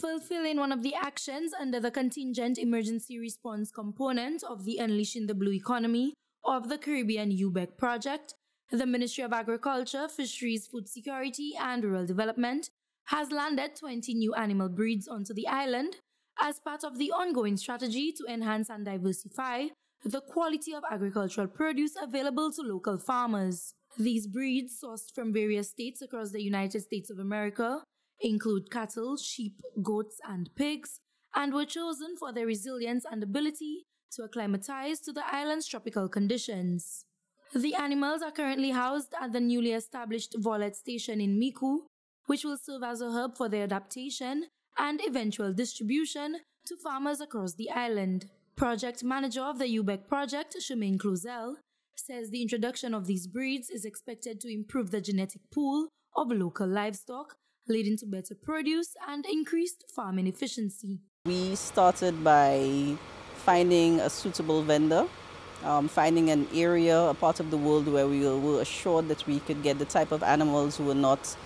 fulfilling one of the actions under the contingent emergency response component of the Unleashing the Blue Economy of the Caribbean UBEC project, the Ministry of Agriculture, Fisheries, Food Security and Rural Development has landed 20 new animal breeds onto the island as part of the ongoing strategy to enhance and diversify the quality of agricultural produce available to local farmers. These breeds, sourced from various states across the United States of America, include cattle, sheep, goats, and pigs, and were chosen for their resilience and ability to acclimatize to the island's tropical conditions. The animals are currently housed at the newly established Vollet station in Micoud, which will serve as a hub for their adaptation and eventual distribution to farmers across the island. Project manager of the UBEC project, Shemaine Clozel, says the introduction of these breeds is expected to improve the genetic pool of local livestock, leading to better produce and increased farming efficiency. We started by finding a suitable vendor, um, finding an area, a part of the world where we were assured that we could get the type of animals who were not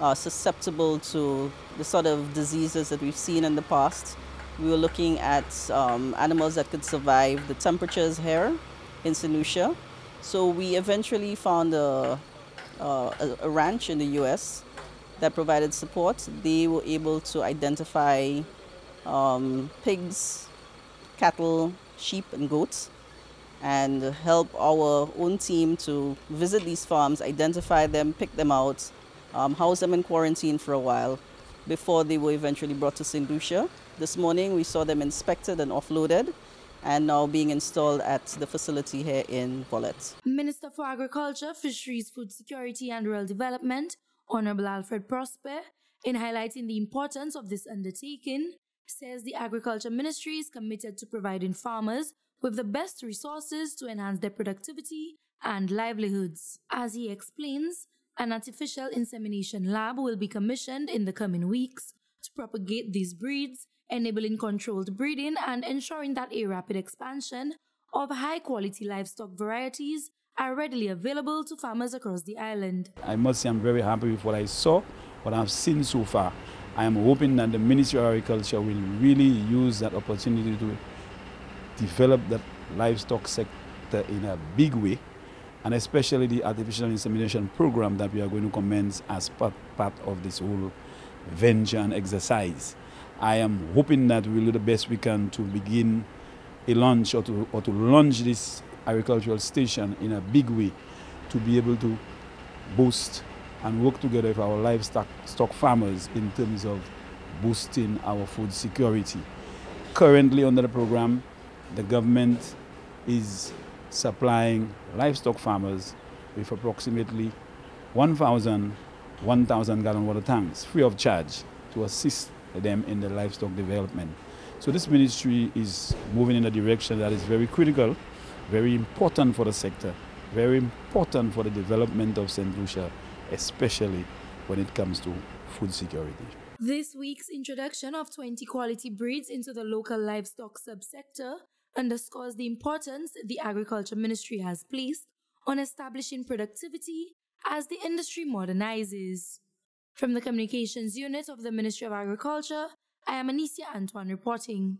uh, susceptible to the sort of diseases that we've seen in the past. We were looking at um, animals that could survive the temperatures here in St. So we eventually found a, a, a ranch in the US that provided support. They were able to identify um, pigs, cattle, sheep, and goats and help our own team to visit these farms, identify them, pick them out, um, house them in quarantine for a while before they were eventually brought to St. Lucia. This morning we saw them inspected and offloaded and now being installed at the facility here in Vollet. Minister for Agriculture, Fisheries, Food Security and Rural Development, Honorable Alfred Prosper, in highlighting the importance of this undertaking, says the Agriculture Ministry is committed to providing farmers with the best resources to enhance their productivity and livelihoods. As he explains, an artificial insemination lab will be commissioned in the coming weeks to propagate these breeds, enabling controlled breeding and ensuring that a rapid expansion of high quality livestock varieties are readily available to farmers across the island. I must say I'm very happy with what I saw, what I've seen so far. I am hoping that the Ministry of Agriculture will really use that opportunity to develop the livestock sector in a big way and especially the artificial insemination program that we are going to commence as part, part of this whole venture and exercise. I am hoping that we'll do the best we can to begin a launch or to, or to launch this agricultural station in a big way to be able to boost and work together with our livestock stock farmers in terms of boosting our food security. Currently under the program, the government is supplying livestock farmers with approximately 1,000 1,000 gallon water tanks free of charge to assist them in the livestock development. So this ministry is moving in a direction that is very critical, very important for the sector, very important for the development of St. Lucia, especially when it comes to food security. This week's introduction of 20 quality breeds into the local livestock subsector underscores the importance the Agriculture Ministry has placed on establishing productivity as the industry modernizes. From the Communications Unit of the Ministry of Agriculture, I am Anicia Antoine reporting.